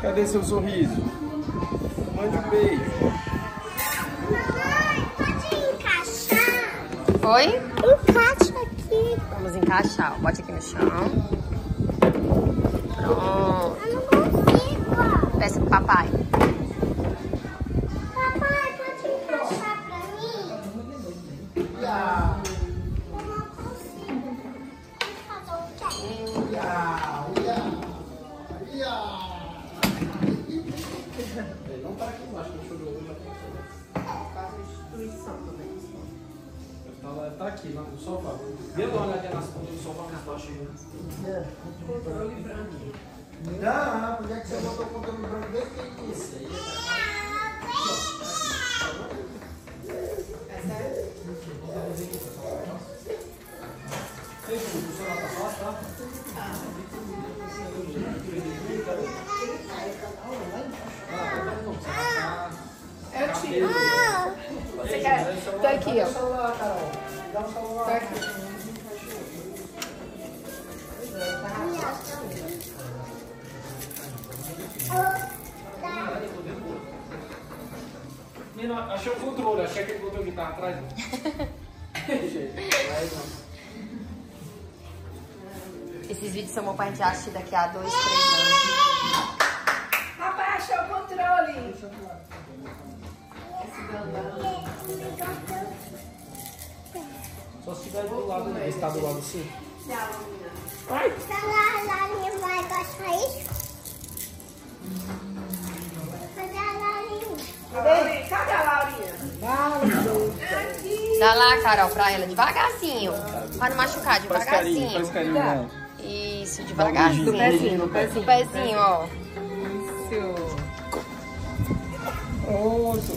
Cadê seu sorriso? Mande um beijo. Mamãe, pode encaixar? Foi? Encaixa aqui. Vamos encaixar. Bote aqui no chão. Não tá aqui embaixo, deixa eu ver. Tá, lá- tá aqui, lá no sofá. Dê uma olhadinha nas pontas do sofá que tá chegando. Controle branco. Não, por que que você botou o conteúdo branco desde que início? Tem como funcionar pra fácil, tá? Eu Você quer? Tô aqui, Dá ó. o celular, Carol. Dá o celular. Tô aqui. Menina, achei o controle, achei que ele botou a guitarra atrás. Esses vídeos são bons pra gente assistir daqui a dois, três anos. Papai achou o controle. Só se tiver do lado, né? Esse tá do lado assim. Será a Larinha vai gostar isso? Cadê a? Laurinha, cadê a Laurinha? Dá lá, Carol, pra ela, devagarzinho. Pra não machucar, Faz carinho, faz devagarzinho. carinho. Isso, devagarzinho. beijinho. pezinho, no pezinho. O pezinho, ó. Isso. Pronto.